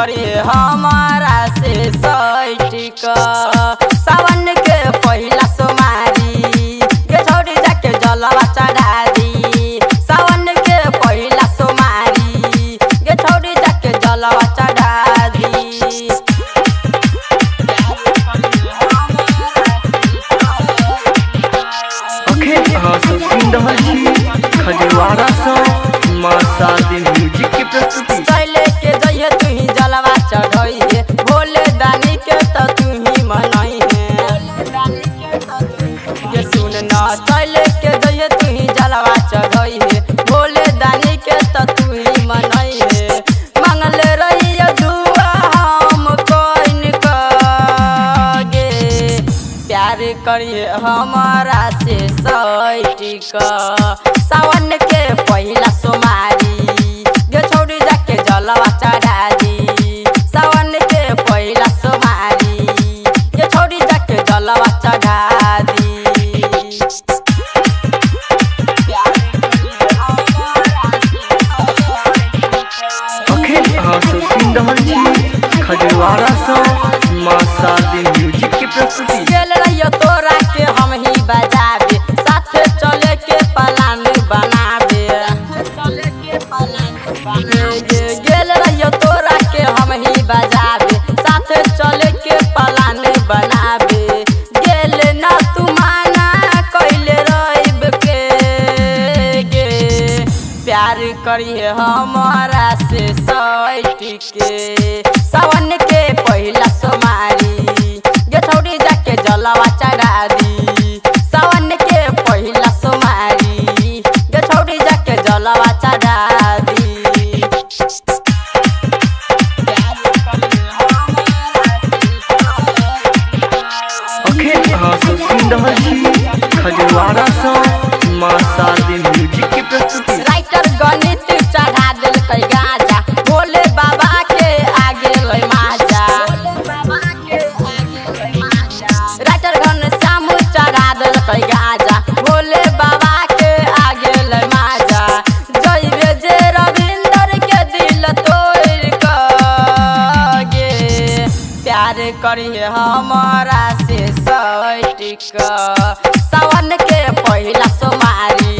करिए हमारा से सैटिक सावन के पहला सोमारी, के छोड़ी जाके जलवा चढ़ा दी। सावन के पहला सोमारी, के छोड़ी जाके जलवा चढ़ा दी। खजवाड़ा दिन म्यूज़िक की प्रस्तुति। करिए हमारा से सैटिक सावन के पहला सोमारी गे छोड़ी जाके जलवा चढ़ा दी सावन के पहला सोमारी गे छोड़ी जाके जलवा चढ़ा दी खजवाड़ा सँ माँ शारदी म्यूज़िक की प्रस्तुति। तोरा के हम ही बजाबे, साथे चले के प्लान बनाबे। गे- गेल रहियो तोरा के हम ही बजाबे, साथे चले के प्लान बनाबे। गेल ना तू कैले रहिब के गे। प्यार करिए हमारा से सैट के। सावन के पहला सोमारी जाके जलवा माँ करिए हमारा से सैटिक सावन के पहला सोमारी